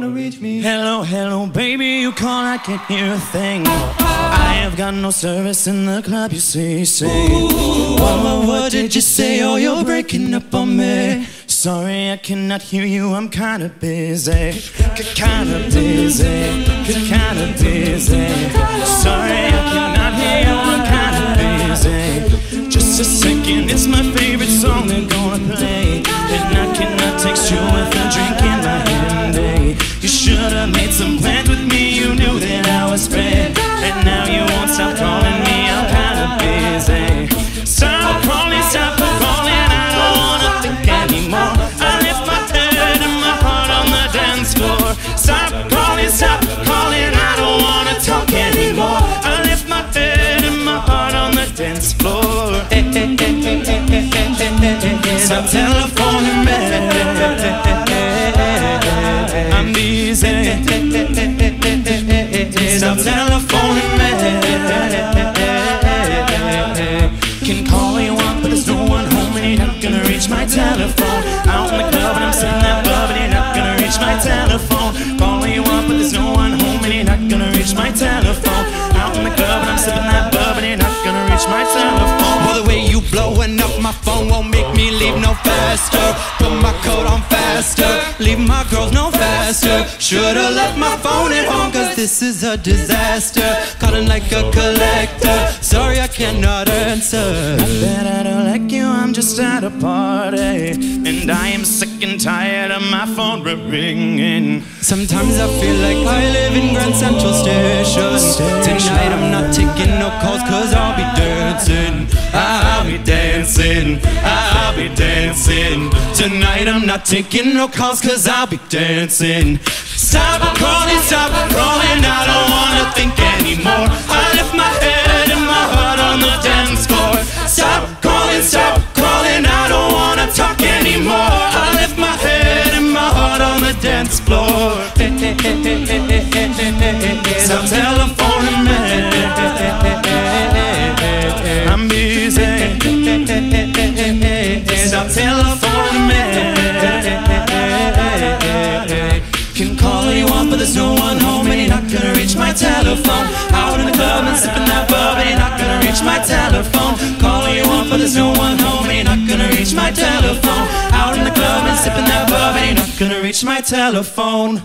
Hello, hello, baby, you call, I can't hear a thing. I have got no service in the club, you see, say. What, what did you say? Oh, you're breaking up on me. Sorry, I cannot hear you, I'm kinda busy. Kinda busy, kinda busy. Sorry, I cannot hear you, I'm kinda busy. Just a second, it's my the dance floor. Stop telephoning me. I'm busy. Stop telephoning me. Can call you up, but there's no one home and not gonna reach my telephone. Out in the club and I'm sitting there club and not gonna reach my telephone. Call you up, but there's no one home and not gonna reach my telephone. My phone won't make me leave no faster. Put my coat on faster, leave my girls no faster. Should've left my phone at home, cause this is a disaster. Calling like a collector, sorry I cannot answer. that I don't like you, I'm just at a party. And I am sick and tired of my phone ringing. Sometimes I feel like I live in Grand Central Station. Tonight I'm not taking no calls, cause I'll be dancing. I'll be dancing, I'll be dancing. Tonight I'm not taking no calls cause I'll be dancing. Stop calling, stop calling, I don't wanna think dance floor. Stop telephoning me. I'm busy. Stop telephoning me. Can call you up, but there's no one home, and you're not gonna reach my telephone. Out in the club and sipping that bub, and you're not gonna reach my telephone. Calling you up, but there's no one gonna reach my telephone.